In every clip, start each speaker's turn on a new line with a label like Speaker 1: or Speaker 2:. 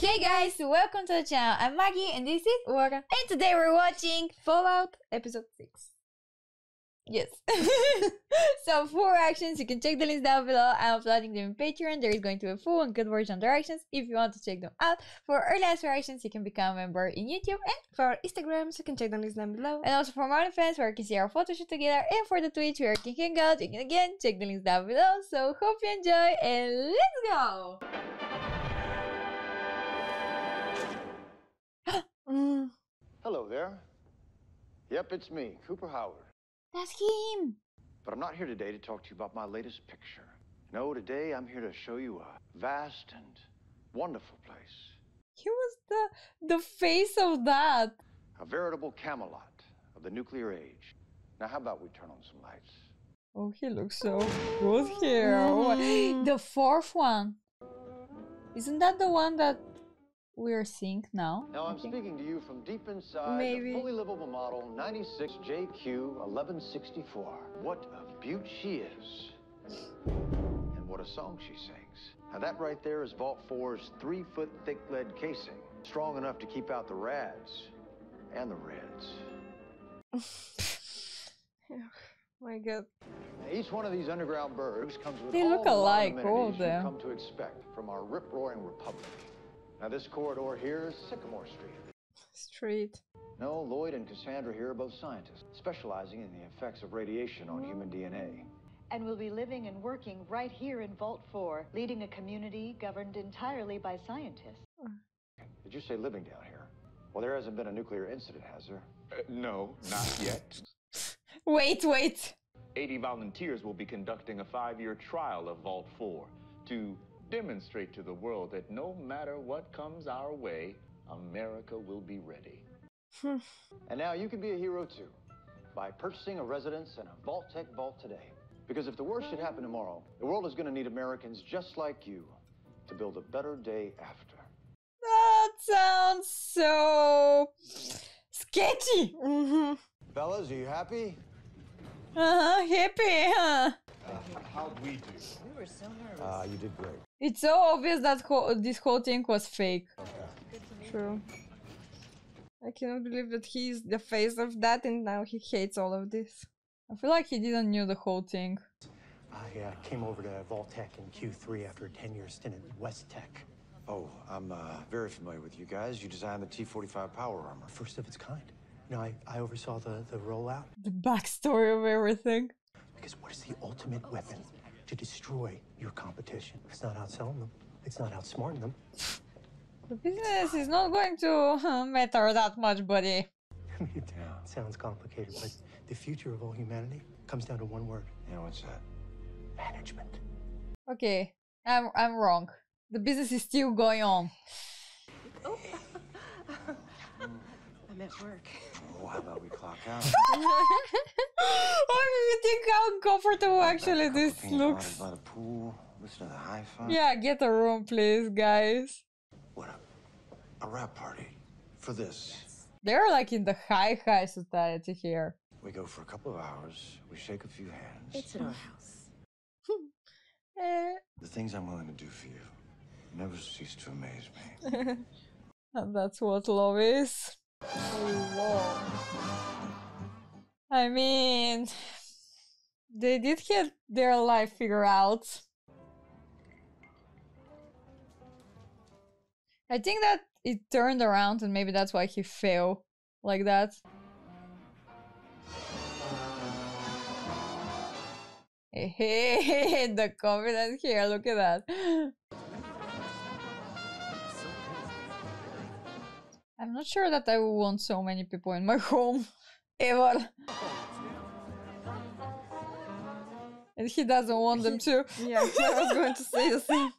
Speaker 1: Hey guys, welcome to the channel. I'm Maggie and this is
Speaker 2: Laura.
Speaker 1: and today we're watching
Speaker 2: Fallout episode 6.
Speaker 1: Yes. so for actions, you can check the links down below. I'm uploading them in Patreon. There is going to be a full and good version of the if you want to check them out. For early access reactions, you can become a member in YouTube and
Speaker 2: For our Instagrams, you can check the links down below.
Speaker 1: and also for my fans where you can see our photo shoot together and for the Twitch where you can hang out. You can again check the links down below. So hope you enjoy and let's go!
Speaker 2: Mm.
Speaker 3: Hello there. Yep, it's me, Cooper Howard.
Speaker 1: That's him!
Speaker 3: But I'm not here today to talk to you about my latest picture. No, today I'm here to show you a vast and wonderful place.
Speaker 1: He was the the face of that.
Speaker 3: A veritable Camelot of the nuclear age. Now, how about we turn on some lights?
Speaker 1: Oh, he looks so good here. Oh,
Speaker 2: Mm.
Speaker 1: The fourth one. Isn't that the one that we're seeing now?
Speaker 3: Now, I'm speaking to you from deep inside
Speaker 2: Maybe.
Speaker 3: the fully livable model 96JQ1164. What a beaut she is. And what a song she sings. Now, that right there is Vault 4's three foot thick lead casing, strong enough to keep out the rads and the reds.
Speaker 2: Oh my god.
Speaker 3: Each one of these underground bergs comes with
Speaker 1: They
Speaker 3: all
Speaker 1: look
Speaker 3: the
Speaker 1: alike, all of them.
Speaker 3: come to expect from our rip-roaring republic. Now, this corridor here is Sycamore Street.
Speaker 2: Street.
Speaker 3: No, Lloyd and Cassandra here are both scientists, specializing in the effects of radiation on human DNA.
Speaker 4: and we'll be living and working right here in Vault 4, leading a community governed entirely by scientists.
Speaker 3: Did you say living down here? Well, there hasn't been a nuclear incident, has there?
Speaker 5: Uh, no, not yet.
Speaker 1: Wait, wait.
Speaker 5: 80 volunteers will be conducting a five year trial of Vault 4 to demonstrate to the world that no matter what comes our way, America will be ready.
Speaker 3: And now you can be a hero too by purchasing a residence in a Vault-Tec vault today. Because if the worst should happen tomorrow, the world is going to need Americans just like you to build a better day after.
Speaker 1: That sounds so sketchy.
Speaker 2: hmm
Speaker 3: Fellas, are you happy?
Speaker 1: Uh-huh, hippie, huh?
Speaker 5: How'd we do?
Speaker 4: We were so nervous.
Speaker 3: Uh, you did great.
Speaker 1: It's so obvious that whole, this whole thing was fake.
Speaker 2: True. I cannot believe that he's the face of that and now he hates all of this.
Speaker 1: I feel like he didn't know the whole thing.
Speaker 6: I uh, came over to Vault-Tec in Q3 after a 10-year stint at West-Tek.
Speaker 3: Oh, I'm uh, very familiar with you guys. You designed the T-45 power armor.
Speaker 6: First of its kind. You know, I, I oversaw the, the rollout
Speaker 1: The backstory of everything.
Speaker 6: because what is the ultimate weapon to destroy your competition? It's not outselling them. It's not outsmarting them.
Speaker 1: The business is not going to uh, matter that much, buddy.
Speaker 6: I mean, it sounds complicated, but the future of all humanity comes down to one word.
Speaker 3: Yeah, what's that?
Speaker 6: Management.
Speaker 1: Okay, I'm I'm wrong. The business is still going on.
Speaker 2: I'm at work.
Speaker 3: Oh, how about we clock out?
Speaker 1: I mean, think how comfortable actually this looks.
Speaker 3: by the pool, listen to the hi-fi.
Speaker 1: Yeah, get a room, please, guys.
Speaker 3: What a, a rap party for this.
Speaker 1: They're like in the high high society here.
Speaker 3: We go for a couple of hours. We shake a few hands.
Speaker 4: It's at our house.
Speaker 1: Eh,
Speaker 3: The things I'm willing to do for you never cease to amaze me.
Speaker 1: and that's what love is. Oh, I mean, they did get their life figured out. I think that it turned around and maybe that's why he fell like that. The confidence here, look at that. I'm not sure that I would want so many people in my home ever. And he doesn't want them to.
Speaker 2: Yeah, I was going to say the same.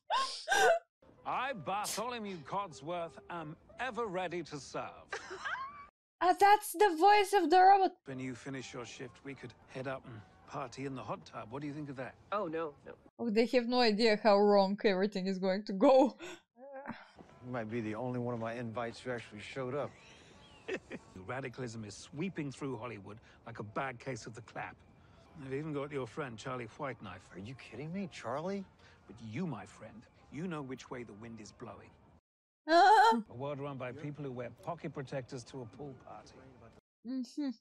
Speaker 7: I, Bartholomew Codsworth, am ever ready to serve.
Speaker 1: Ah, that's the voice of the robot.
Speaker 7: when you finish your shift, we could head up and party in the hot tub. What do you think of that?
Speaker 2: Oh, no, no.
Speaker 1: Oh, they have no idea how wrong everything is going to go.
Speaker 3: You might be the only one of my invites who actually showed up.
Speaker 7: Radicalism is sweeping through Hollywood like a bad case of the clap. They've even got your friend Charlie Whiteknife.
Speaker 3: Are you kidding me, Charlie?
Speaker 7: But you, my friend, you know which way the wind is blowing. A world run by people who wear pocket protectors to a pool party.
Speaker 1: Mhm.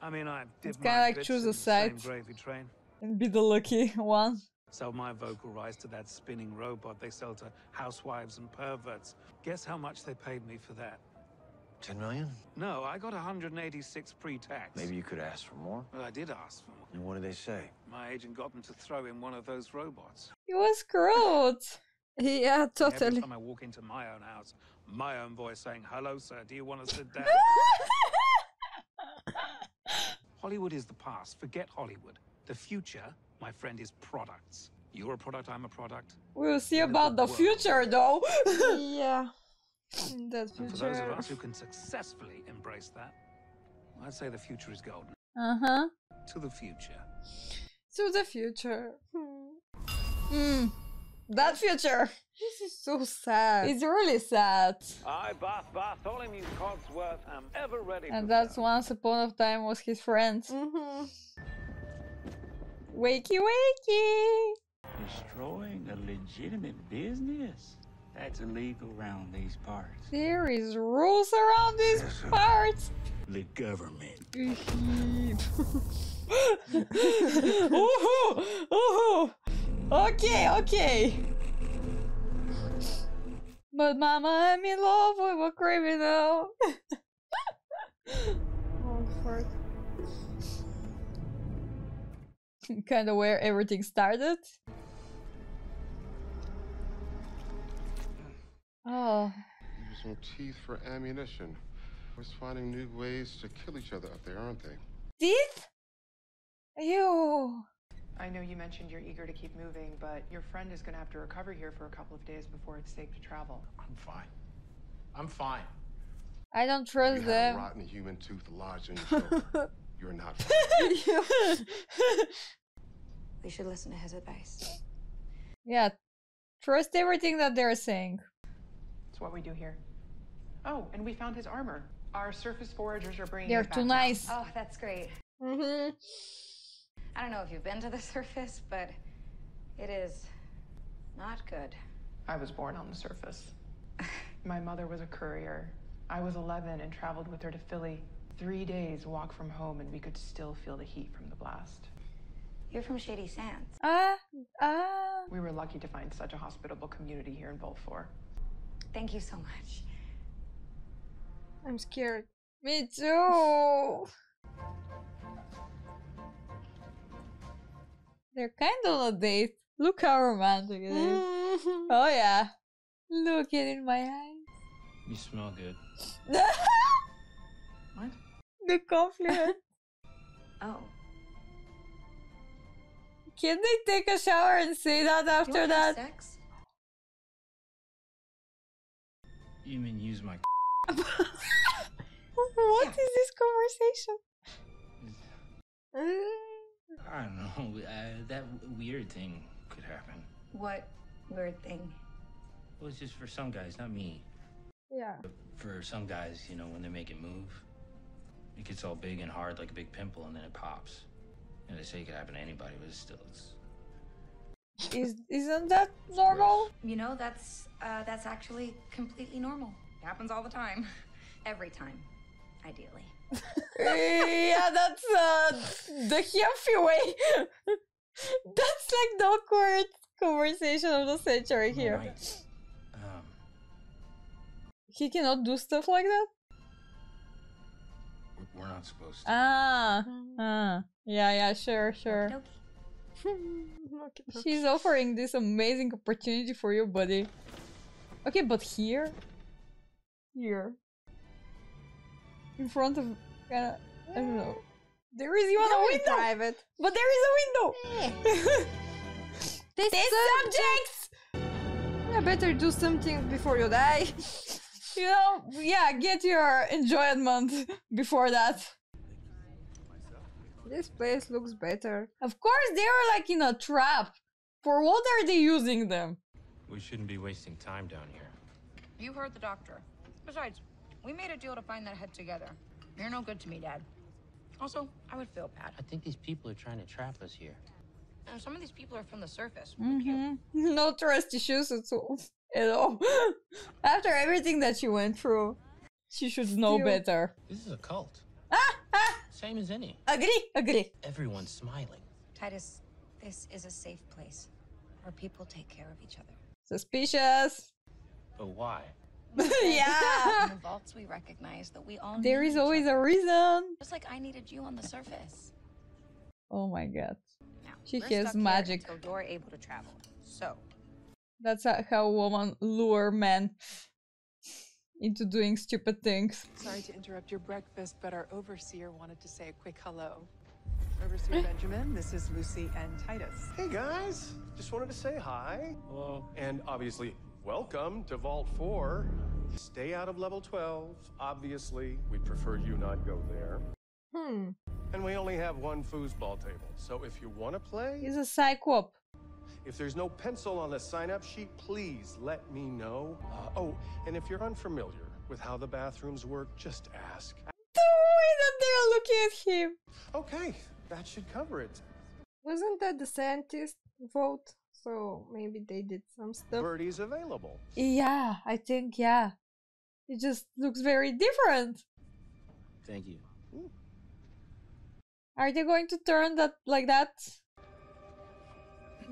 Speaker 7: I mean, I've dipped
Speaker 1: kinda
Speaker 7: my
Speaker 1: like choose a
Speaker 7: the same
Speaker 1: side.
Speaker 7: gravy train.
Speaker 1: And be the lucky one.
Speaker 7: Sell my vocal rights to that spinning robot they sell to housewives and perverts. Guess how much they paid me for that?
Speaker 8: 10 million?
Speaker 7: No, I got 186 pre-tax.
Speaker 8: Maybe you could ask for more.
Speaker 7: Well, I did ask for more.
Speaker 8: And what did they say?
Speaker 7: My agent got them to throw in one of those robots.
Speaker 1: He was crude.
Speaker 2: Yeah,
Speaker 7: And
Speaker 2: totally.
Speaker 7: Every time I walk into my own house, my own voice saying, "Hello, sir. Do you want to sit down?" Hollywood is the past. Forget Hollywood. The future, my friend, is products. You're a product. I'm a product.
Speaker 1: we'll see
Speaker 7: In the
Speaker 1: about the
Speaker 7: world.
Speaker 1: future though.
Speaker 2: yeah. In that
Speaker 7: And for those of us who can successfully embrace that, I'd say the future is golden.
Speaker 1: uh huh.
Speaker 7: To the future.
Speaker 2: To the future. Hmm.
Speaker 1: Mm. That future.
Speaker 2: This is so sad.
Speaker 1: It's really sad.
Speaker 7: I, Bath Bartholomew Codsworth, am ever ready
Speaker 1: And that's once upon a time was his friend.
Speaker 2: hmm
Speaker 1: Wakey wakey.
Speaker 9: Destroying a legitimate business? That's illegal around these parts.
Speaker 1: There is rules around these parts.
Speaker 9: The government.
Speaker 1: ooh, ooh. Okay, okay. But mama, I'm in love with a criminal.
Speaker 2: Oh, fuck.
Speaker 1: kind of where everything started. Oh,
Speaker 10: Using teeth for ammunition. Always finding new ways to kill each other up there, aren't they?
Speaker 1: teeth? Ew.
Speaker 11: I know you mentioned you're eager to keep moving, but your friend is going to have to recover here for a couple of days before it's safe to travel.
Speaker 10: I'm fine. I'm fine.
Speaker 1: I don't
Speaker 10: You
Speaker 1: trust
Speaker 10: have a
Speaker 1: them.
Speaker 10: rotten human tooth lodged in your shoulder. You're not.
Speaker 12: We should listen to his advice.
Speaker 1: yeah, trust everything that they're saying.
Speaker 11: It's what we do here. Oh, and we found his armor. Our surface foragers are bringing
Speaker 1: They're
Speaker 11: it back
Speaker 1: too
Speaker 11: now.
Speaker 1: nice.
Speaker 12: Oh, that's great.
Speaker 2: hmm
Speaker 12: I don't know if you've been to the surface, but it is not good.
Speaker 11: I was born on the surface. My mother was a courier. I was 11 and traveled with her to Philly. Three days walk from home, and we could still feel the heat from the blast.
Speaker 12: You're from Shady Sands.
Speaker 1: Ah, ah.
Speaker 11: We were lucky to find such a hospitable community here in Vault 4.
Speaker 12: Thank you so much.
Speaker 2: I'm scared.
Speaker 1: Me too. They're kind of a date. Look how romantic it is. Oh yeah. Look it in my eyes.
Speaker 9: You smell good.
Speaker 11: What?
Speaker 1: the compliment.
Speaker 12: Oh.
Speaker 1: Can they take a shower and say that after
Speaker 12: wanna
Speaker 1: that?
Speaker 12: sex?
Speaker 9: You mean use my
Speaker 1: What is this conversation?
Speaker 9: I don't know. Uh, that weird thing could happen.
Speaker 12: What weird thing?
Speaker 9: Well, it's just for some guys, not me.
Speaker 2: Yeah.
Speaker 9: But for some guys, you know, when they make it move, it gets all big and hard like a big pimple, and then it pops. And they say it could happen to anybody, but it's still it's
Speaker 1: Is isn't that normal?
Speaker 12: You know, that's uh, that's actually completely normal. It happens all the time. Every time, ideally.
Speaker 1: yeah, that's uh the healthy way. that's like the awkward conversation of the century here.
Speaker 9: Right. Um,
Speaker 1: He cannot do stuff like that.
Speaker 9: We're, we're not supposed to.
Speaker 1: Ah, ah, yeah, yeah, sure, sure.
Speaker 2: Okay, okay.
Speaker 1: She's offering this amazing opportunity for you, buddy. Okay, but here, here, in front of, uh, I don't know. There is even a window,
Speaker 2: private.
Speaker 1: but there is a window.
Speaker 2: This
Speaker 1: Test subjects.
Speaker 2: Yeah, better do something before you die.
Speaker 1: You know, yeah, get your enjoyment before that.
Speaker 2: this place looks better.
Speaker 1: Of course, they are like in a trap. For what are they using them?
Speaker 13: We shouldn't be wasting time down here.
Speaker 14: You heard the doctor. Besides, we made a deal to find that head together. You're no good to me, Dad. Also, I would feel bad.
Speaker 13: I think these people are trying to trap us here.
Speaker 14: And some of these people are from the surface.
Speaker 1: Mm-hmm. No trust issues at all. You know, after everything that she went through, she should know
Speaker 2: Still-
Speaker 1: better.
Speaker 13: This is a cult. Ah, ah. Same as any.
Speaker 1: Agree, agree.
Speaker 13: Everyone's smiling.
Speaker 12: Titus, this is a safe place where people take care of each other.
Speaker 1: Suspicious.
Speaker 13: But why?
Speaker 1: yeah.
Speaker 12: In the vaults, we recognize that we all
Speaker 1: There
Speaker 12: need
Speaker 1: is always
Speaker 12: other.
Speaker 1: a reason.
Speaker 12: Just like I needed you on the surface.
Speaker 1: Oh my god.
Speaker 12: Now,
Speaker 1: She
Speaker 12: we're
Speaker 1: has
Speaker 12: stuck here
Speaker 1: magic.
Speaker 12: Until you're able to travel. So,
Speaker 1: That's how women lure men into doing stupid things.
Speaker 11: Sorry to interrupt your breakfast, but our overseer wanted to say a quick hello. Overseer Benjamin, this is Lucy and Titus.
Speaker 15: Hey guys, just wanted to say hi. Hello. And obviously, welcome to Vault 4. Stay out of level 12. Obviously, we'd prefer you not go there.
Speaker 2: Hmm.
Speaker 15: And we only have one foosball table, so if you want to play,
Speaker 1: He's a psychop.
Speaker 15: If there's no pencil on the sign-up sheet, please let me know. Uh, oh, and if you're unfamiliar with how the bathrooms work, just ask.
Speaker 1: The way that they're looking at him.
Speaker 15: Okay, that should cover it.
Speaker 2: Wasn't that the scientist vote? So maybe they did some stuff.
Speaker 15: Birdie's available.
Speaker 1: Yeah, I think yeah. It just looks very different.
Speaker 13: Thank you.
Speaker 1: Are they going to turn that like that?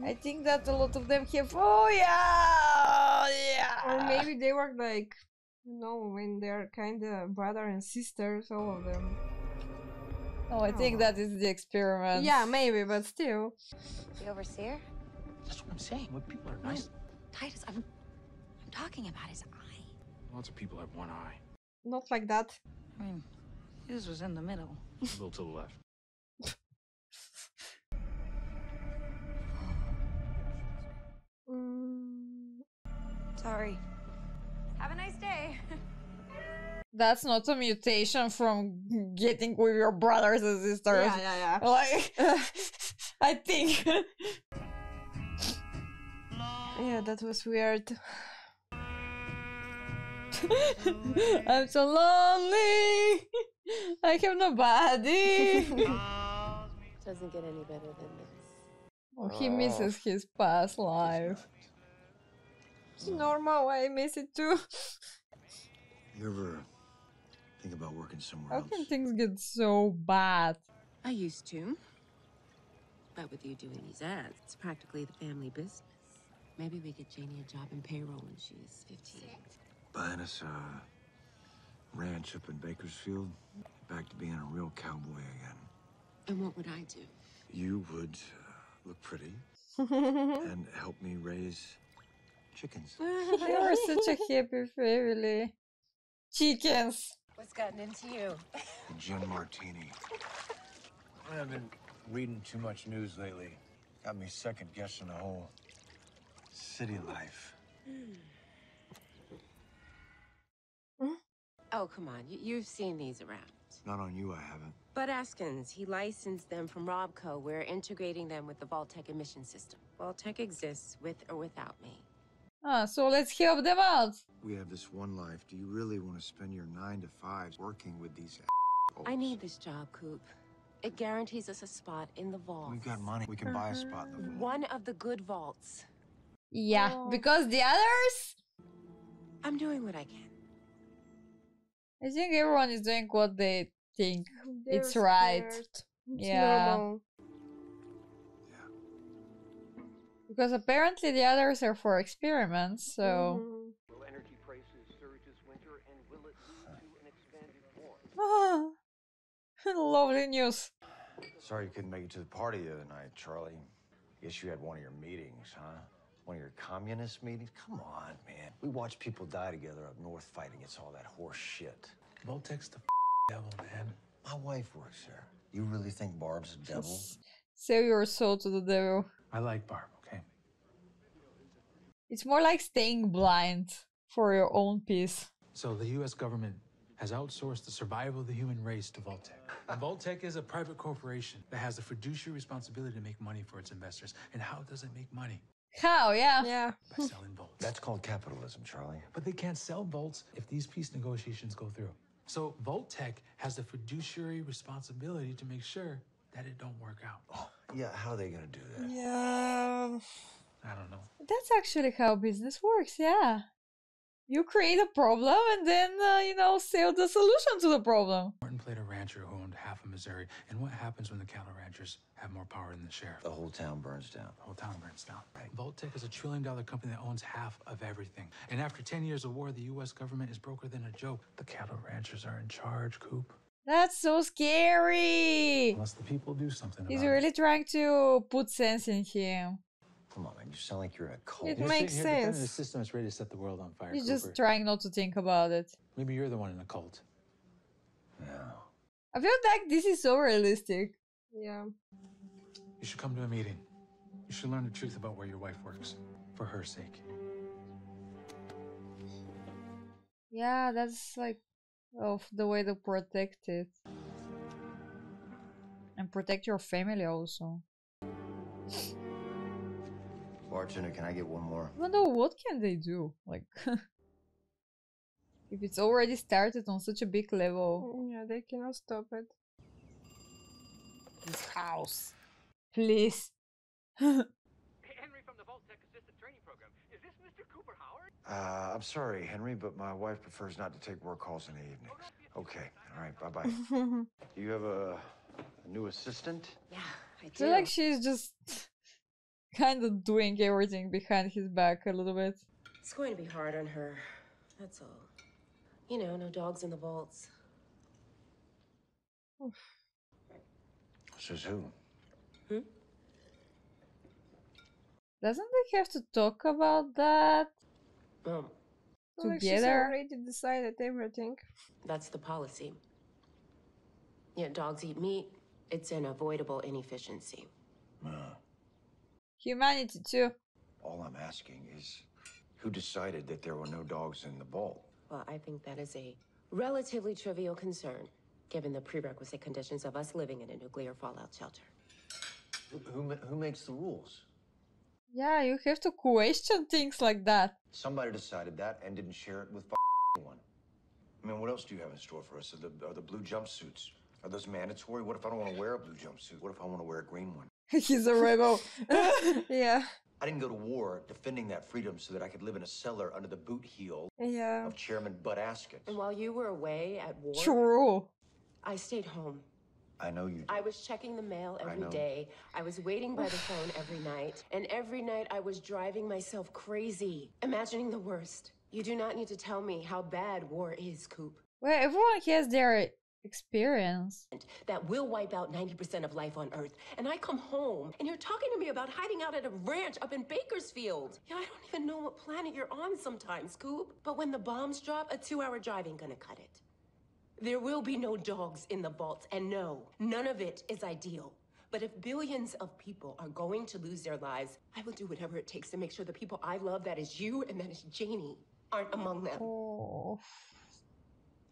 Speaker 1: I think that a lot of them have. Oh yeah, yeah.
Speaker 2: Or maybe they were like, you know, when they're kind of brother and sisters, all of them.
Speaker 1: Oh, I think oh. that is the experiment.
Speaker 2: Yeah, maybe, but still.
Speaker 12: the overseer?
Speaker 13: That's what I'm saying. When people are nice, mm.
Speaker 12: Titus, I'm, I'm talking about his eye.
Speaker 13: lots of people have one eye.
Speaker 2: Not like that.
Speaker 12: I mean, his was in the middle.
Speaker 13: A little to the left.
Speaker 2: Mm,
Speaker 12: Sorry. Have a nice day.
Speaker 1: That's not a mutation from getting with your brothers and sisters.
Speaker 2: Yeah, yeah, yeah.
Speaker 1: Like, I think.
Speaker 2: yeah, that was weird.
Speaker 1: I'm so lonely. I have nobody.
Speaker 16: Doesn't get any better than this.
Speaker 1: Oh, he misses his past life.
Speaker 2: It's normal, I miss it too.
Speaker 3: You ever think about working somewhere
Speaker 1: How
Speaker 3: else?
Speaker 1: can things get so bad?
Speaker 16: I used to. But with you doing these ads, it's practically the family business. Maybe we get Janie a job in payroll when she's 15.
Speaker 3: Buying us a ranch up in Bakersfield. Back to being a real cowboy again.
Speaker 16: And what would I do?
Speaker 3: You would uh, look pretty and help me raise chickens.
Speaker 1: You are such a happy family. Chickens.
Speaker 16: What's gotten into you?
Speaker 3: A gin martini. I've been reading too much news lately. Got me second guessing the whole city life. Hmm.
Speaker 16: Oh, come on. You, you've seen these around.
Speaker 3: Not on you, I haven't.
Speaker 16: Bud Askins, he licensed them from RobCo. We're integrating them with the Vault-Tec emission system. Vault-Tec exists with or without me.
Speaker 1: Ah, so let's help them out.
Speaker 3: We have this one life. Do you really want to spend your nine to fives working with these
Speaker 16: I need this job, Coop. It guarantees us a spot in the vault.
Speaker 3: We've got money. We can buy a spot in the vault.
Speaker 16: One of the good vaults.
Speaker 1: Yeah, because the others,
Speaker 16: I'm doing what I can.
Speaker 1: I think everyone is doing what they think it's
Speaker 2: They're
Speaker 1: right.
Speaker 2: scared. It's
Speaker 1: yeah.
Speaker 2: normal.
Speaker 1: Because apparently the others are for experiments, so.
Speaker 17: Will energy prices surge this winter, and will it lead to an expanded war?
Speaker 1: Ah, lovely news.
Speaker 3: Sorry you couldn't make it to the party the other night, Charlie. Guess you had one of your meetings, huh? One of your communist meetings? Come on, man. We watch people die together up north fighting against all that horse shit.
Speaker 18: Vault-Tec's the devil, man.
Speaker 3: My wife works there. You really think Barb's a devil?
Speaker 1: Sell your soul to the devil.
Speaker 18: I like Barb, okay?
Speaker 1: It's more like staying blind for your own peace.
Speaker 18: So the U.S. government has outsourced the survival of the human race to Vault-Tec. And Vault-Tec is a private corporation that has the fiduciary responsibility to make money for its investors. And how does it make money?
Speaker 1: How? Yeah.
Speaker 2: Yeah.
Speaker 18: By selling volts.
Speaker 3: That's called capitalism, Charlie.
Speaker 18: But they can't sell volts if these peace negotiations go through. So Vault-Tec has the fiduciary responsibility to make sure that it don't work out.
Speaker 3: Oh, yeah, how are they gonna do that?
Speaker 2: Yeah.
Speaker 18: I don't know.
Speaker 1: That's actually how business works, yeah. You create a problem and then, uh, you know, sell the solution to the problem.
Speaker 18: Morton played a rancher who owned half of Missouri. And what happens when the cattle ranchers have more power than the sheriff?
Speaker 3: The whole town burns down.
Speaker 18: The whole town burns down. Vault-Tec is a trillion dollar company that owns half of everything. And after 10 years of war, the U.S. government is broker than a joke. The cattle ranchers are in charge, Coop.
Speaker 1: That's so scary.
Speaker 18: Unless the people do something
Speaker 1: He's
Speaker 18: about
Speaker 1: really trying to put sense in him.
Speaker 3: Come on, man. You sound like you're in a cult.
Speaker 1: It
Speaker 18: You're
Speaker 1: makes
Speaker 18: sitting here defending
Speaker 1: sense.
Speaker 18: a system is ready to set the world on fire.
Speaker 1: He's
Speaker 18: Cooper.
Speaker 1: just trying not to think about it.
Speaker 18: Maybe you're the one in a cult.
Speaker 1: I feel like this is so realistic.
Speaker 2: Yeah.
Speaker 18: You should come to a meeting. You should learn the truth about where your wife works, for her sake.
Speaker 1: Yeah, that's like of the way to protect it. And protect your family also.
Speaker 3: Bartender, can I get one more?
Speaker 1: Even though what can they do? Like if it's already started on such a big level.
Speaker 2: Yeah, they cannot stop it.
Speaker 1: This house. Please.
Speaker 17: Henry from the Vault-Tec Assistant Training Program. Is this Mr. Cooper Howard?
Speaker 3: Uh, I'm sorry, Henry, but my wife prefers not to take work calls in the evening. Okay, all right, bye bye. you have a, a new assistant?
Speaker 16: Yeah, I
Speaker 1: I feel like she's just kind of doing everything behind his back a little bit.
Speaker 16: It's going to be hard on her. That's all. You know, no dogs in the vaults.
Speaker 3: Says who? Hmm?
Speaker 1: Doesn't they have to talk about that
Speaker 16: Um,
Speaker 2: Well, like she's
Speaker 1: together?
Speaker 2: already decided everything.
Speaker 16: that's the policy. Yeah, dogs eat meat. It's an avoidable inefficiency.
Speaker 1: Humanity too.
Speaker 3: All I'm asking is who decided that there were no dogs in the vault?
Speaker 16: Well, I think that is a relatively trivial concern, given the prerequisite conditions of us living in a nuclear fallout shelter.
Speaker 3: Who, who, who makes the rules?
Speaker 1: Yeah, you have to question things like that.
Speaker 3: Somebody decided that and didn't share it with anyone. I mean, what else do you have in store for us? Are the, are the blue jumpsuits? Are those mandatory? What if I don't want to wear a blue jumpsuit? What if I want to wear a green one?
Speaker 1: He's a rebel.
Speaker 2: yeah.
Speaker 3: I didn't go to war defending that freedom so that I could live in a cellar under the boot heel
Speaker 2: Yeah.
Speaker 3: of Chairman Bud Askins.
Speaker 16: And while you were away at war,
Speaker 1: True.
Speaker 16: I stayed home.
Speaker 3: I know you.
Speaker 16: I was checking the mail
Speaker 3: I
Speaker 16: every
Speaker 3: know.
Speaker 16: day. I was waiting by the phone every night. And every night I was driving myself crazy, imagining the worst. You do not need to tell me how bad war is, Coop.
Speaker 1: Well, everyone has their experience.
Speaker 16: That will wipe out 90% of life on Earth. And I come home, and you're talking to me about hiding out at a ranch up in Bakersfield. Yeah, I don't even know what planet you're on sometimes, Coop. But when the bombs drop, a two hour drive ain't gonna cut it. There will be no dogs in the vaults, and no, none of it is ideal. But if billions of people are going to lose their lives, I will do whatever it takes to make sure the people I love, that is you and that is Janie, aren't among them.
Speaker 1: Oh.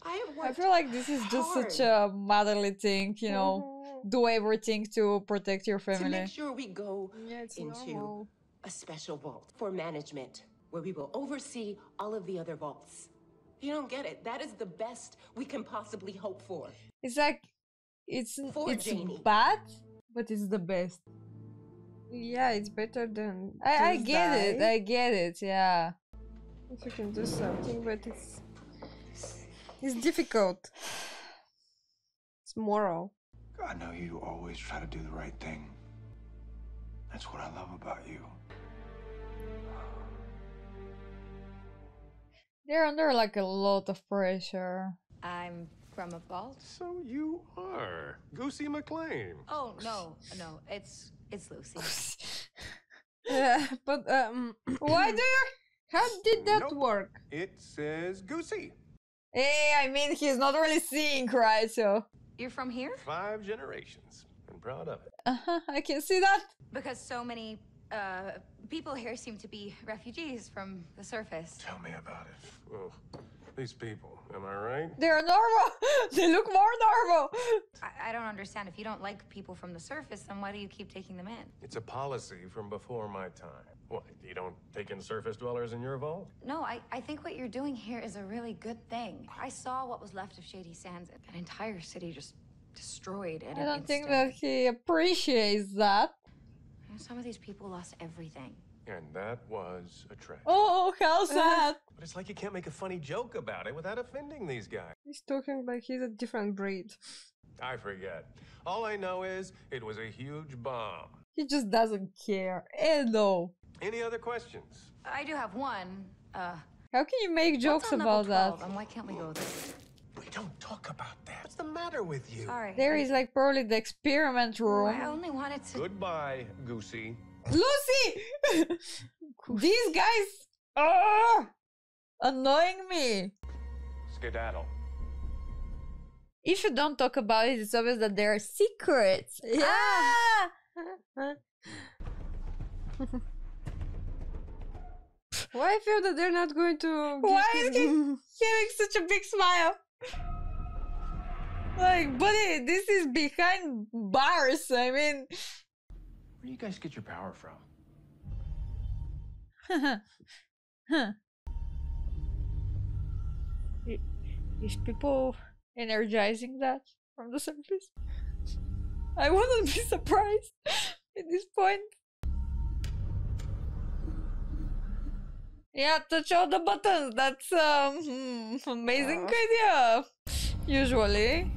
Speaker 16: I have
Speaker 1: I feel like this is just such a motherly thing, you know. Mm-hmm. Do everything to protect your family.
Speaker 16: to make sure we go
Speaker 2: it's
Speaker 16: into
Speaker 2: normal.
Speaker 16: a special vault for management where we will oversee all of the other vaults. You don't get it. That is the best we can possibly hope for.
Speaker 1: It's like it's
Speaker 16: For
Speaker 1: it's
Speaker 16: Janie.
Speaker 1: bad, but it's the best.
Speaker 2: Yeah, it's better than.
Speaker 1: I, I get it. I get it. Yeah.
Speaker 2: If you can do something, but it's
Speaker 1: It's difficult.
Speaker 2: it's moral.
Speaker 3: I know you always try to do the right thing. That's what I love about you.
Speaker 1: They're under like a lot of pressure.
Speaker 14: I'm from a vault.
Speaker 15: So you are Goosey MacLean.
Speaker 14: Oh no, no, it's it's Lucy.
Speaker 2: Yeah, but um,
Speaker 1: Why do you? How did that
Speaker 15: Nope.
Speaker 1: work?
Speaker 15: It says Goosey.
Speaker 1: Hey, I mean, he's not really seeing, right? So
Speaker 14: You're from here?
Speaker 15: Five generations. I'm proud of it.
Speaker 1: uh huh. I can see that.
Speaker 14: Because so many uh, people here seem to be refugees from the surface.
Speaker 15: Tell me about it. Oh, these people, am I right?
Speaker 1: They're normal. they look more normal.
Speaker 14: I, I don't understand. If you don't like people from the surface, then why do you keep taking them in?
Speaker 15: It's a policy from before my time. What, you don't take in surface dwellers in your vault?
Speaker 14: No, I, I think what you're doing here is a really good thing. I saw what was left of Shady Sands. An entire city just destroyed in
Speaker 1: I don't think that he appreciates that.
Speaker 14: Some of these people lost everything.
Speaker 15: And that was a tragedy.
Speaker 1: Oh, how uh-huh. sad.
Speaker 15: But it's like you can't make a funny joke about it without offending these guys.
Speaker 2: He's talking like he's a different breed.
Speaker 15: I forget. All I know is it was a huge bomb.
Speaker 1: He just doesn't care. Eh, no.
Speaker 15: Any other questions?
Speaker 14: I do have one. Uh,
Speaker 1: How can you make jokes
Speaker 14: what's on level
Speaker 1: about that?
Speaker 14: 12, And why can't we go there?
Speaker 15: We don't talk about that. What's the matter with you?
Speaker 14: Sorry.
Speaker 1: There is like probably the experiment room.
Speaker 14: I only wanted to.
Speaker 15: Goodbye, Goosey.
Speaker 1: Lucy! These guys are annoying me.
Speaker 15: Skedaddle.
Speaker 1: If you don't talk about it, it's obvious that there are secrets. Ah!
Speaker 2: Why I feel that they're not going to.
Speaker 1: Why is he
Speaker 2: him-
Speaker 1: having such a big smile? Like, buddy, this is behind bars. I mean,
Speaker 13: Where do you guys get your power from?
Speaker 1: huh. I- Is people energizing that from the surface? I wouldn't be surprised at this point. Yeah, touch all the buttons. That's um hmm, amazing idea. Usually,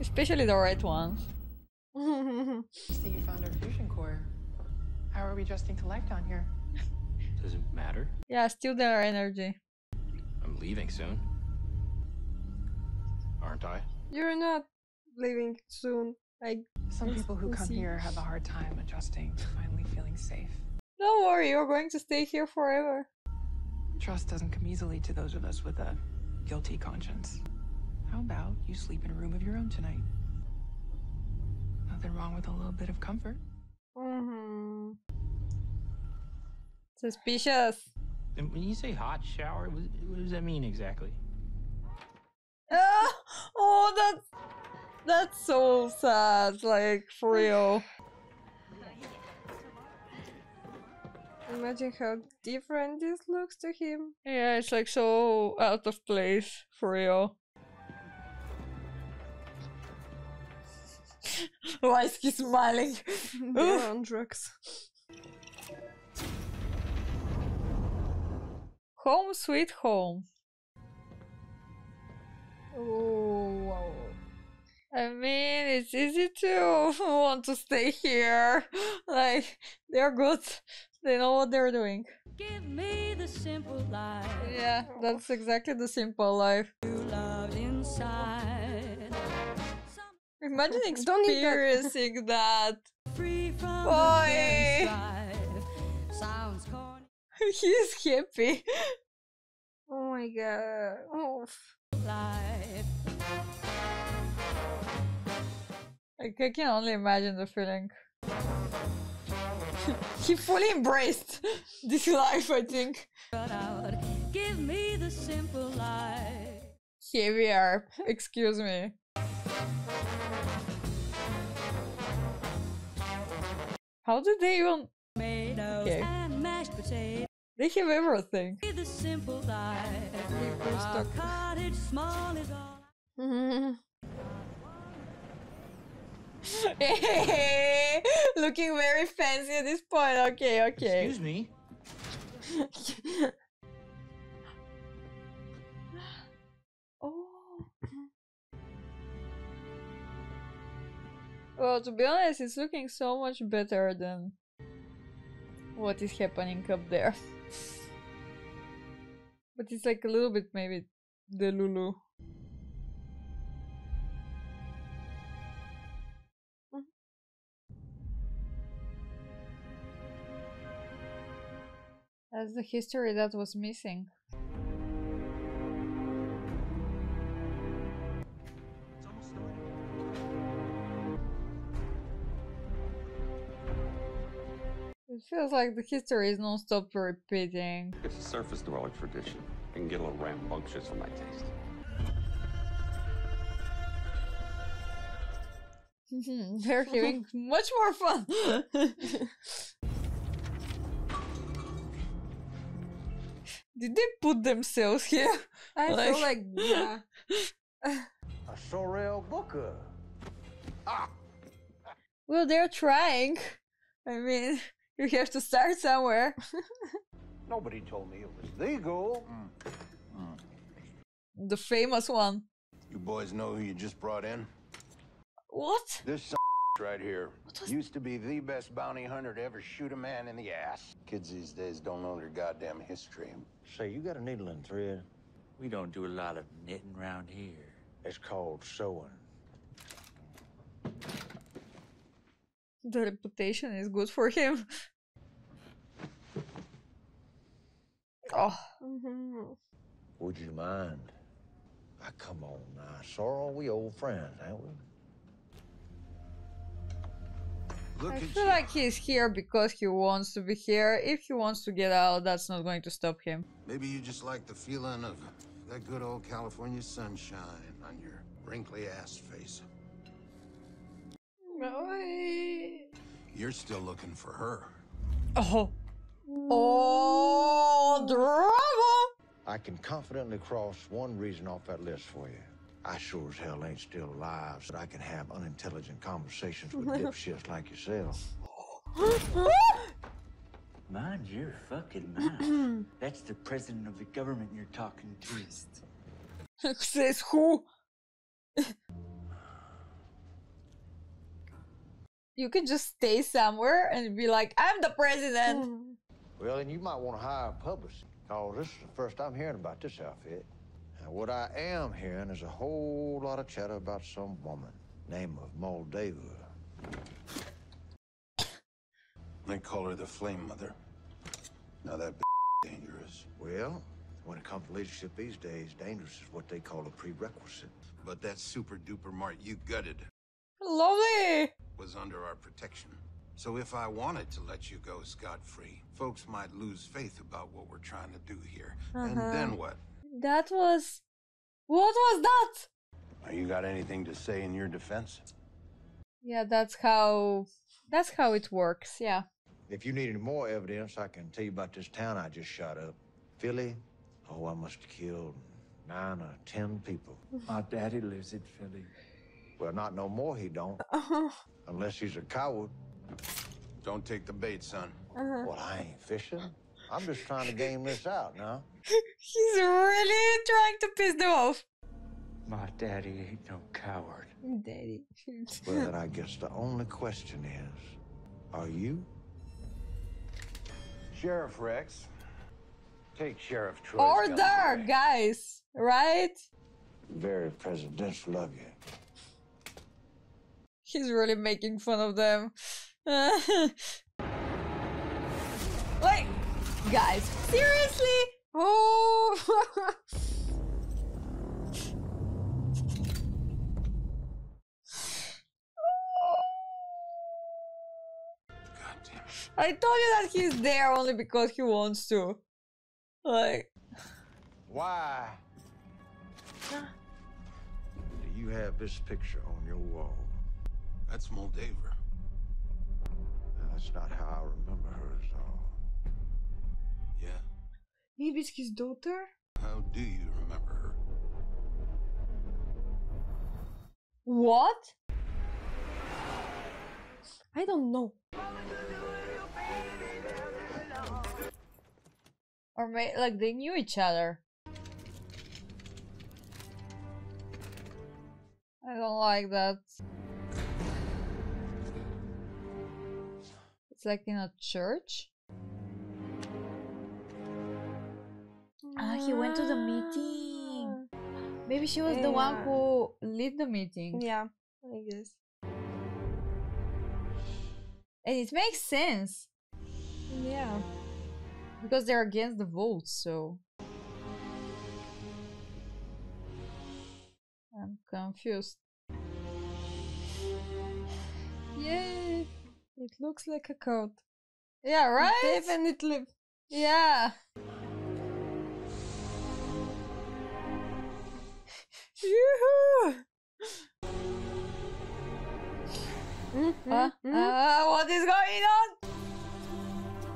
Speaker 1: especially the right ones.
Speaker 11: See, you found our fusion core. How are we adjusting to life down here?
Speaker 13: Does it matter?
Speaker 1: Yeah, still their energy.
Speaker 13: I'm leaving soon. Aren't I?
Speaker 2: You're not leaving soon. Like
Speaker 11: Some people who come
Speaker 2: see.
Speaker 11: here have a hard time adjusting to finally feeling safe.
Speaker 1: Don't worry, you're going to stay here forever.
Speaker 11: Trust doesn't come easily to those of us with a guilty conscience. How about you sleep in a room of your own tonight? Nothing wrong with a little bit of comfort.
Speaker 2: Mm-hmm.
Speaker 1: Suspicious.
Speaker 13: And when you say hot shower, what what does that mean exactly?
Speaker 1: Ah, oh, that's that's so sad. Like for real.
Speaker 2: Imagine how different this looks to him.
Speaker 1: Yeah, it's like so out of place for real. Why is he smiling?
Speaker 2: They're on drugs.
Speaker 1: Home sweet home.
Speaker 2: Oh,
Speaker 1: I mean, it's easy to want to stay here. Like, they're good. They know what they're doing.
Speaker 19: Give me the simple life.
Speaker 1: Yeah, that's exactly the simple life.
Speaker 19: Loved inside.
Speaker 1: Imagine
Speaker 2: Don't need that.
Speaker 1: experiencing that.
Speaker 19: Free from
Speaker 1: Boy.
Speaker 19: Sounds corny.
Speaker 1: He's happy.
Speaker 2: Oh my god. Oh.
Speaker 19: Life.
Speaker 1: Like, I can only imagine the feeling. he fully embraced this life, I think.
Speaker 19: Give me the simple life.
Speaker 1: Heavier, excuse me. How did they even. Okay.
Speaker 19: and mashed potatoes.
Speaker 1: They have everything.
Speaker 19: The simple life
Speaker 2: stuck.
Speaker 19: cottage small is all.
Speaker 1: Looking very fancy at this point. Okay, okay.
Speaker 13: Excuse me.
Speaker 1: oh. Well, to be honest, it's looking so much better than what is happening up there. but it's like a little bit maybe the Lulu. That's the history that was missing. It feels like the history is non-stop repeating.
Speaker 20: It's a surface dweller tradition. It can get a little rambunctious for my taste.
Speaker 1: They're having much more fun. Did they put themselves here?
Speaker 2: I feel like yeah.
Speaker 3: A Sorrel Booker. Ah.
Speaker 1: Well, they're trying. I mean, You have to start somewhere.
Speaker 17: Nobody told me it was legal.
Speaker 1: The famous one.
Speaker 21: You boys know who you just brought in?
Speaker 1: What?
Speaker 21: This son right here used to be the best bounty hunter to ever shoot a man in the ass. Kids these days don't know their goddamn history.
Speaker 3: Say, you got a needle and thread?
Speaker 9: We don't do a lot of knitting around here.
Speaker 3: It's called sewing.
Speaker 1: The reputation is good for him. Oh.
Speaker 3: Would you mind? I come on now, Sorrel. We old friends, ain't we?
Speaker 21: Look
Speaker 1: I
Speaker 21: at
Speaker 1: feel
Speaker 21: you.
Speaker 1: like he's here because he wants to be here. If he wants to get out, that's not going to stop him.
Speaker 21: Maybe you just like the feeling of that good old California sunshine on your wrinkly ass face. You're still looking for her.
Speaker 1: Oh. Oh, drama!
Speaker 3: I can confidently cross one reason off that list for you. I sure as hell ain't still alive, so I can have unintelligent conversations with dipshits like yourself.
Speaker 9: Mind your fucking mouth. That's the president of the government you're talking to.
Speaker 1: Says who? you can just stay somewhere and be like, I'm the president.
Speaker 3: Well, then you might want to hire a publicist, cause this is the first I'm hearing about this outfit. And what I am hearing is a whole lot of chatter about some woman, name of Moldaver.
Speaker 21: They call her the Flame Mother. Now that dangerous.
Speaker 3: Well, when it comes to leadership these days, dangerous is what they call a prerequisite.
Speaker 21: But that super duper mart you gutted
Speaker 1: Lovely.
Speaker 21: was under our protection. So if I wanted to let you go scot free, folks might lose faith about what we're trying to do here.
Speaker 1: Uh-huh.
Speaker 21: And then what?
Speaker 1: That was. What was that?
Speaker 21: You got anything to say in your defense?
Speaker 1: Yeah, that's how. That's how it works. Yeah.
Speaker 3: If you need any more evidence, I can tell you about this town I just shot up. Philly? Oh, I must have killed nine or ten people.
Speaker 9: My daddy lives in Philly.
Speaker 3: Well, not no more, he don't. Uh-huh. Unless he's a coward.
Speaker 21: Don't take the bait, son. Uh-huh.
Speaker 3: Well, I ain't fishing. I'm just trying to game this out now.
Speaker 1: He's really trying to piss them off.
Speaker 9: My daddy ain't no coward.
Speaker 1: Daddy.
Speaker 3: Well, then I guess the only question is, are you?
Speaker 21: Sheriff Rex. Take Sheriff Troy.
Speaker 1: Order, guys. Right?
Speaker 3: Very presidential of you.
Speaker 1: He's really making fun of them. like, guys, seriously?
Speaker 2: Oh.
Speaker 1: I told you that he's there only because he wants to. Like,
Speaker 3: Why do you have this picture on your wall?
Speaker 21: That's Moldaver.
Speaker 3: That's not how I remember her at all.
Speaker 2: Maybe it's his daughter?
Speaker 21: How do you remember her?
Speaker 1: what?
Speaker 2: I don't know.
Speaker 1: Or may like they knew each other. I don't like that. It's like in a church. Ah, he went to the meeting. Maybe she was the one who led the meeting.
Speaker 2: Yeah, I guess.
Speaker 1: And it makes sense
Speaker 2: Yeah.
Speaker 1: because they're against the vote, so. I'm confused.
Speaker 2: Yay! It looks like a coat.
Speaker 1: Yeah, right?
Speaker 2: Definitely.
Speaker 1: Yeah. Yoo-hoo! Uh, uh, what is going on?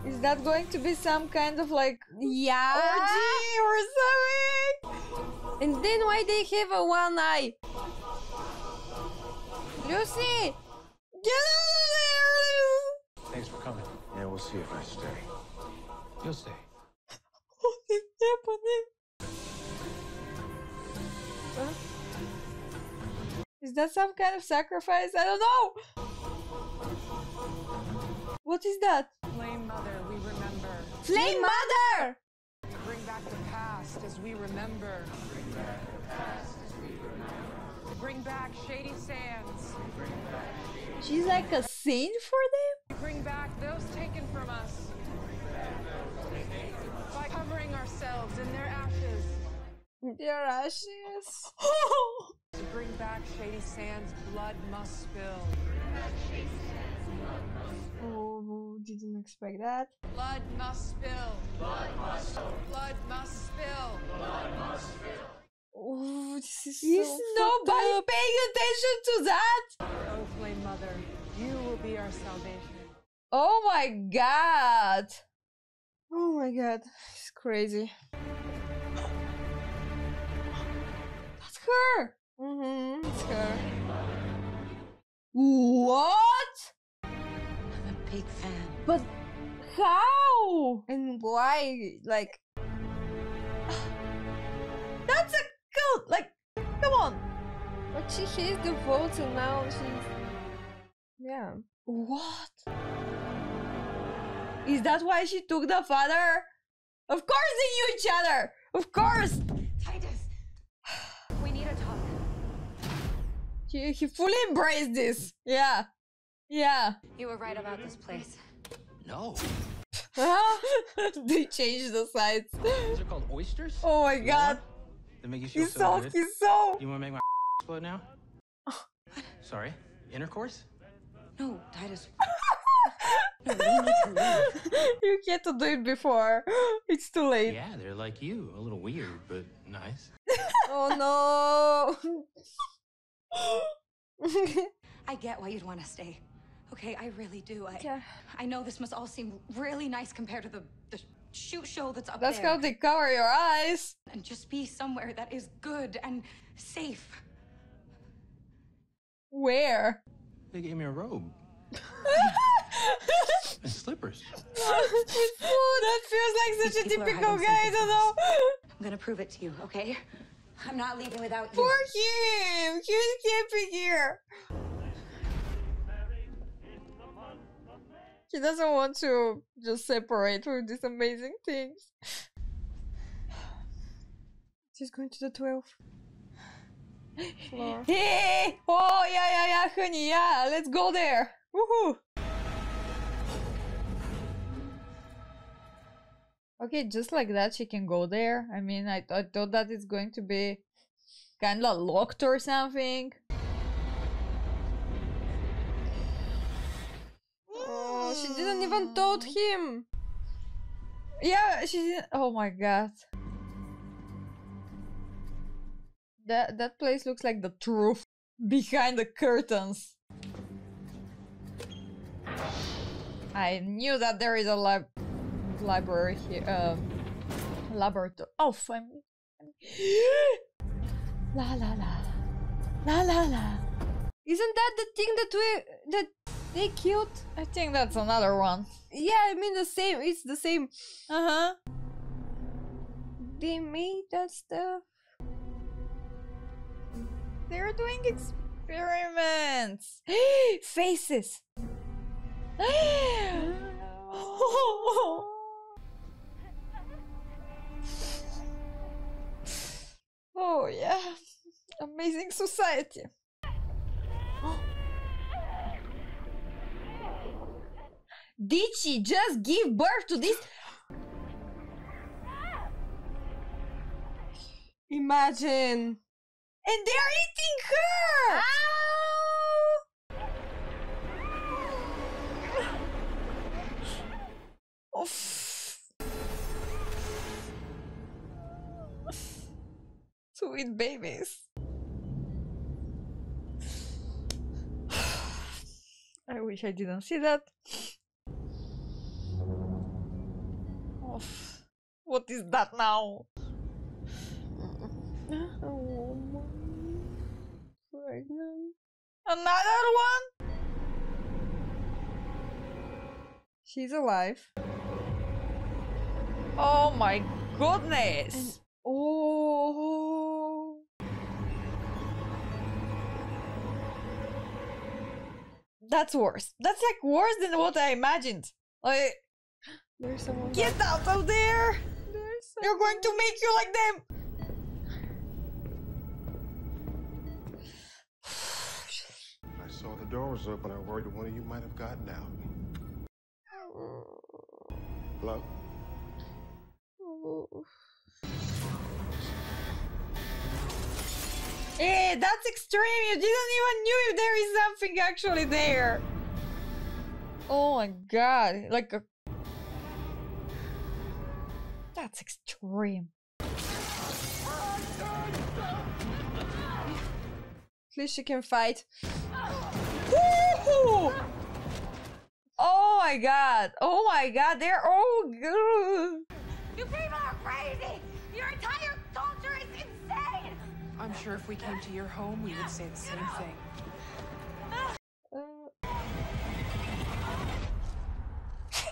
Speaker 1: Is that going to be some kind of like
Speaker 2: Yeah.
Speaker 1: orgy or something?
Speaker 2: And then why they have a one eye? Lucy!
Speaker 1: Get out of there!
Speaker 18: Thanks for coming.
Speaker 3: Yeah, we'll see if I stay.
Speaker 13: You'll stay.
Speaker 1: What is happening? Is that some kind of sacrifice? I don't know. What is that?
Speaker 11: Flame Mother, we remember.
Speaker 1: Flame Mother!
Speaker 11: Bring back the past as we remember. Bring back Shady Sands.
Speaker 1: She's like a saint for them?
Speaker 11: Bring back those taken from us. By covering ourselves in their ashes.
Speaker 2: Their ashes.
Speaker 11: To bring back Shady Sands, blood must spill.
Speaker 2: Oh, didn't expect that.
Speaker 11: Blood must spill. Blood must spill. Blood must spill. Blood must spill.
Speaker 2: Oh, this is
Speaker 1: Is
Speaker 2: so
Speaker 1: nobody
Speaker 2: up.
Speaker 1: paying attention to that?
Speaker 11: Oh, Flame Mother, you will be our salvation.
Speaker 1: Oh my god!
Speaker 2: Oh my god, it's crazy.
Speaker 1: Her!
Speaker 2: Mm-hmm, it's her.
Speaker 1: What?
Speaker 12: I'm a big fan.
Speaker 1: But how?
Speaker 2: And why? Like,
Speaker 1: That's a cult! Like, come on!
Speaker 2: but she hates the votes and now she's. Yeah.
Speaker 1: What? Is that why she took the father? Of course they knew each other! Of course!
Speaker 12: Titus,
Speaker 1: He, he fully embraced this. Yeah. Yeah.
Speaker 12: You were right about this place.
Speaker 13: No.
Speaker 1: they changed the sides.
Speaker 13: These are called oysters?
Speaker 1: Oh my
Speaker 13: You
Speaker 1: god.
Speaker 13: They make you feel
Speaker 1: He's
Speaker 13: so
Speaker 1: so,
Speaker 13: good.
Speaker 1: he's so.
Speaker 13: You want to make my explode now? Sorry. Intercourse?
Speaker 12: No, Titus. no, we need to leave.
Speaker 1: you had to do it before. It's too late.
Speaker 13: Yeah, they're like you. A little weird, but nice.
Speaker 2: oh no!
Speaker 12: I get why you'd want to stay. Okay, I really do. I,
Speaker 2: Yeah.
Speaker 12: I know this must all seem really nice compared to the, the shoot show that's up there.
Speaker 1: That's
Speaker 12: there.
Speaker 1: how they cover your eyes.
Speaker 12: And just be somewhere that is good and safe.
Speaker 1: Where?
Speaker 13: They gave me a robe and slippers.
Speaker 1: that feels like such a
Speaker 12: These people are
Speaker 1: typical guy. I don't know.
Speaker 12: I'm gonna prove it to you, okay? I'm not leaving without you.
Speaker 1: Poor him. He's happy here. He doesn't want to just separate from these amazing things.
Speaker 2: She's going to the 12th floor.
Speaker 1: Hey! Oh, yeah, yeah, yeah, honey, yeah, let's go there. Woohoo! Okay, just like that, she can go there. I mean, I, I thought that it's going to be kind of locked or something.
Speaker 2: Oh, she didn't even told mm. him.
Speaker 1: Yeah, she didn't. Oh my god. That that place looks like the truth behind the curtains. I knew that there is a lab library here. Um, laboratory. Oh, family. la la la, la la la.
Speaker 2: Isn't that the thing that we that they killed?
Speaker 1: I think that's another one.
Speaker 2: Yeah, I mean the same. It's the same.
Speaker 1: Uh huh.
Speaker 2: They made that stuff.
Speaker 1: They're doing experiments. Faces. oh yeah, amazing society. Did she just give birth to this?
Speaker 2: Imagine.
Speaker 1: And they're eating her! Oof. Sweet babies. I wish I didn't see that. What is that now?
Speaker 2: Pregnant.
Speaker 1: Another one?
Speaker 2: She's alive.
Speaker 1: Oh my goodness!
Speaker 2: Oh.
Speaker 1: That's worse. That's like worse than what I imagined. Like,
Speaker 2: There's someone.
Speaker 1: get out of there!
Speaker 2: There's
Speaker 1: They're going to make you like them!
Speaker 10: I saw the door was open. I worried one of you might have gotten out. Hello?
Speaker 1: Eh, that's extreme! You didn't even knew if there is something actually there! Oh my god, like a... That's extreme.
Speaker 2: At least she can fight.
Speaker 1: Woohoo! Oh my god! Oh my god! They're all good.
Speaker 12: You people are crazy! Your entire!
Speaker 11: I'm sure if we came to your home, we would say the same thing.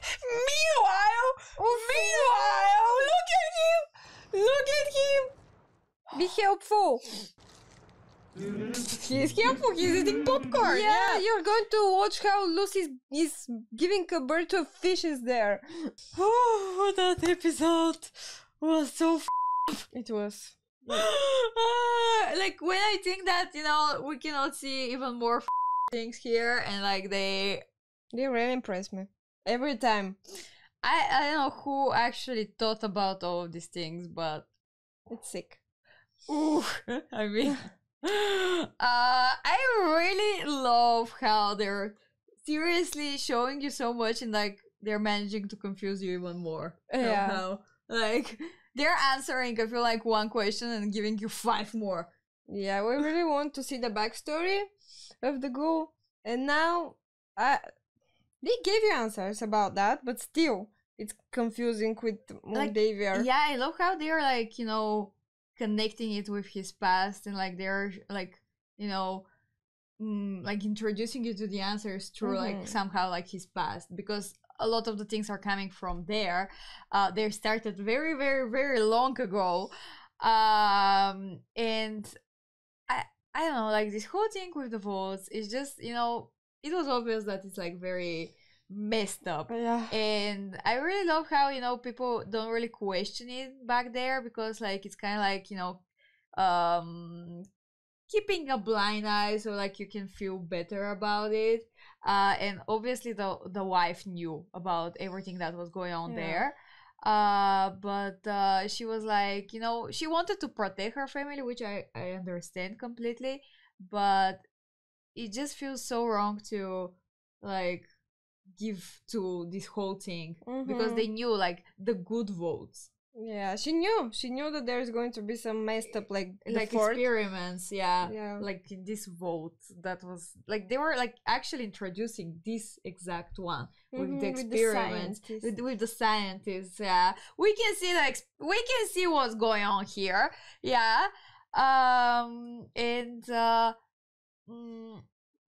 Speaker 1: Meanwhile, meanwhile, look at him! Look at him!
Speaker 2: Be helpful.
Speaker 1: He's helpful. He's eating popcorn.
Speaker 2: Yeah, you're going to watch how Lucy is giving a birth to fishes there.
Speaker 1: Oh, that episode was so. F-
Speaker 2: It was.
Speaker 1: Like when I think that you know we cannot see even more f- things here, and like they,
Speaker 2: They really impress me every time.
Speaker 1: I I don't know who actually thought about all of these things, but
Speaker 2: It's sick.
Speaker 1: Ooh, I mean, uh, I really love how they're seriously showing you so much and like they're managing to confuse you even more.
Speaker 2: Yeah.
Speaker 1: somehow. Like they're answering, I feel like one question and giving you five more.
Speaker 2: Yeah, we really want to see the backstory of the ghoul, and now I they gave you answers about that, but still it's confusing with
Speaker 1: Like,
Speaker 2: Moldaver.
Speaker 1: Yeah, I love how they're like, you know, connecting it with his past and like they're like, you know, mm, like introducing you to the answers through
Speaker 2: Mhm.
Speaker 1: like somehow like his past because a lot of the things are coming from there. Uh, they started very, very, very long ago. Um, and I, I don't know, like this whole thing with the votes is just, you know, it was obvious that it's like very messed up.
Speaker 2: Yeah.
Speaker 1: And I really love how, you know, people don't really question it back there because like it's kind of like, you know, um keeping a blind eye so like you can feel better about it. Uh and obviously the the wife knew about everything that was going on
Speaker 2: Yeah.
Speaker 1: there. Uh but uh she was like, you know, she wanted to protect her family, which I I understand completely, but it just feels so wrong to like give to this whole thing because
Speaker 2: Mhm.
Speaker 1: they knew like the good votes
Speaker 2: Yeah, she knew. She knew that there's going to be some messed up like
Speaker 1: like
Speaker 2: fort.
Speaker 1: experiments yeah
Speaker 2: Yeah.
Speaker 1: like this vote that was like they were like actually introducing this exact one with
Speaker 2: Mhm,
Speaker 1: the
Speaker 2: with the
Speaker 1: experiments with, with the scientists yeah we can see the ex- we can see what's going on here yeah um and uh mm,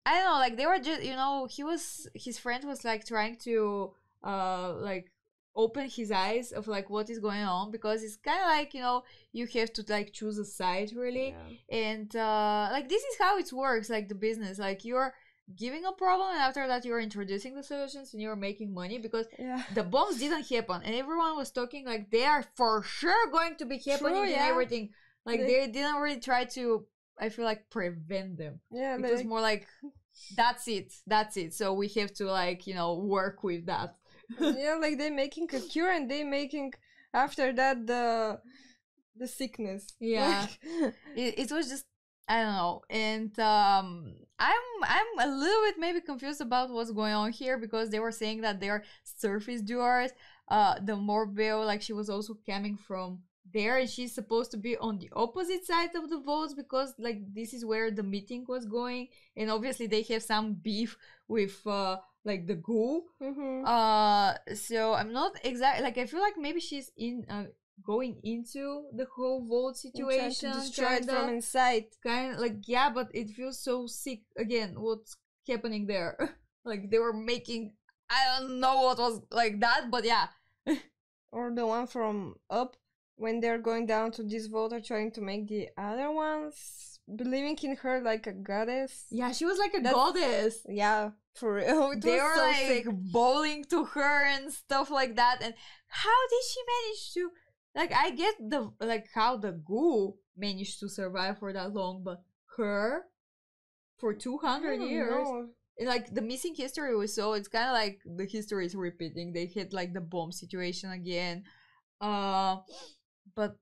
Speaker 1: i don't know like they were just you know he was his friend was like trying to uh like open his eyes of like what is going on because it's kind of like you know you have to like choose a side really. And uh like this is how it works like the business. Like you're giving a problem and after that you're introducing the solutions and you're making money because
Speaker 2: Yeah.
Speaker 1: the bombs didn't happen and everyone was talking like they are for sure going to be happening and
Speaker 2: yeah.
Speaker 1: everything. Like
Speaker 2: They-
Speaker 1: they didn't really try to i feel like prevent them.
Speaker 2: Yeah,
Speaker 1: it was
Speaker 2: like-
Speaker 1: more like that's it that's it. So we have to like you know work with that
Speaker 2: yeah, like they making a cure and they making after that the the sickness.
Speaker 1: Yeah.
Speaker 2: Like-
Speaker 1: it, it was just I don't know, and um, I'm I'm a little bit maybe confused about what's going on here because they were saying that they're surface doers. Uh, the Morbeo, like she was also coming from there, and she's supposed to be on the opposite side of the votes because like this is where the meeting was going, and obviously they have some beef with uh like the ghoul.
Speaker 2: Mhm.
Speaker 1: Uh, so I'm not exactly like I feel like maybe she's in uh going into the whole vote
Speaker 2: And trying to
Speaker 1: situation
Speaker 2: destroy it from inside.
Speaker 1: kind of like yeah but it feels so sick again what's happening there like they were making I don't know what was like that, but yeah.
Speaker 2: or the one from Up when they're going down to this vault are trying to make the other ones believing in her like a goddess.
Speaker 1: Yeah, she was like a
Speaker 2: That's-
Speaker 1: goddess.
Speaker 2: Yeah, for real.
Speaker 1: They were
Speaker 2: so
Speaker 1: like
Speaker 2: sick.
Speaker 1: bowling to her and stuff like that. And how did she manage to like I get the like how the ghoul managed to survive for that long, but her for two hundred years.
Speaker 2: know.
Speaker 1: and, Like the missing history was so it's kinda like the history is repeating. They hit like the bomb situation again. Uh but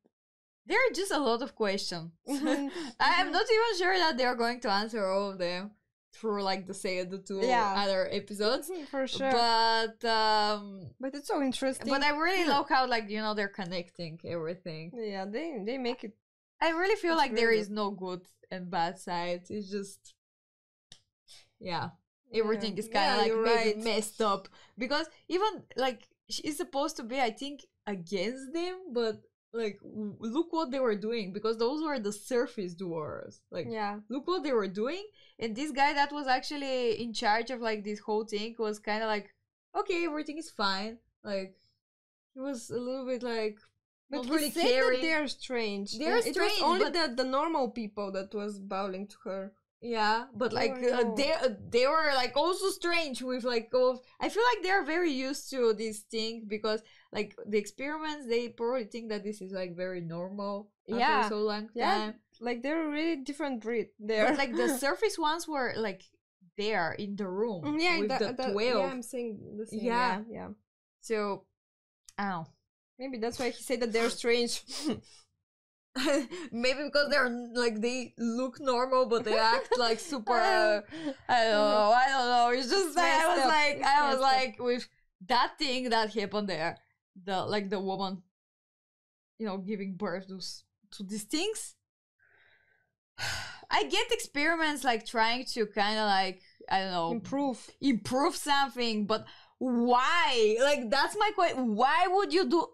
Speaker 1: there are just a lot of questions.
Speaker 2: Mhm,
Speaker 1: I am
Speaker 2: mhm.
Speaker 1: not even sure that they're going to answer all of them through like the say the two
Speaker 2: Yeah.
Speaker 1: other episodes.
Speaker 2: for sure.
Speaker 1: But um
Speaker 2: But it's so interesting.
Speaker 1: but I really love how like you know they're connecting everything.
Speaker 2: Yeah, they they make it.
Speaker 1: I really feel like there
Speaker 2: really
Speaker 1: is no good and bad side It's just yeah. Everything is kind of
Speaker 2: Yeah,
Speaker 1: like maybe
Speaker 2: right.
Speaker 1: messed up because even like she's supposed to be I think against them, but like w- look what they were doing because those were the surface doors. Like
Speaker 2: Yeah.
Speaker 1: look what they were doing and this guy that was actually in charge of like this whole thing was kind of like okay everything is fine like he was a little bit like
Speaker 2: But
Speaker 1: not really caring
Speaker 2: that they're strange.
Speaker 1: They're
Speaker 2: it
Speaker 1: strange,
Speaker 2: was only
Speaker 1: but-
Speaker 2: the, the normal people that was bowing to her.
Speaker 1: yeah but like uh, they uh, they were like also strange with like i feel like they're very used to this thing because like the experiments they probably think that this is like very normal after
Speaker 2: Yeah.
Speaker 1: so long
Speaker 2: Yeah,
Speaker 1: time
Speaker 2: like they're a really different breed there.
Speaker 1: but like the surface ones were like there in the room
Speaker 2: Mm, yeah,
Speaker 1: with
Speaker 2: that-
Speaker 1: the
Speaker 2: that-
Speaker 1: 12
Speaker 2: Yeah, I'm saying the same.
Speaker 1: Yeah.
Speaker 2: Yeah, yeah.
Speaker 1: So, ow.
Speaker 2: Maybe that's why he said that they're strange.
Speaker 1: Maybe because they're like they look normal, but they act like super. Uh, I don't know. I don't know. It's just that I was
Speaker 2: up.
Speaker 1: like,
Speaker 2: It's
Speaker 1: I was
Speaker 2: up.
Speaker 1: like with that thing that happened there, the like the woman, you know, giving birth to to these things. I get experiments like trying to kind of like I don't know
Speaker 2: improve
Speaker 1: improve something, but why? Like that's my question. Why would you do?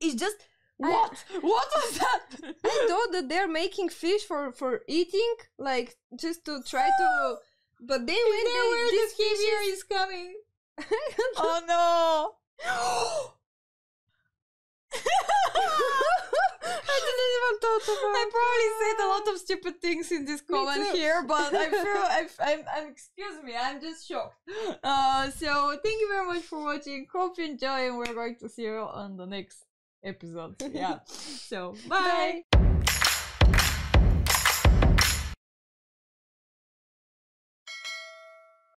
Speaker 1: It's just what? what was that?
Speaker 2: I thought that they're making fish for for eating, like just to try to. But then when they,
Speaker 1: where
Speaker 2: this is
Speaker 1: is coming? oh no!
Speaker 2: I didn't even thought about.
Speaker 1: I probably said a lot of stupid things in this comment here, but I feel I, I'm, I'm excuse me, I'm just shocked. Uh, so thank you very much for watching. Hope you enjoy, and we're going to see you on the next episode. Yeah. So bye.
Speaker 2: Bye.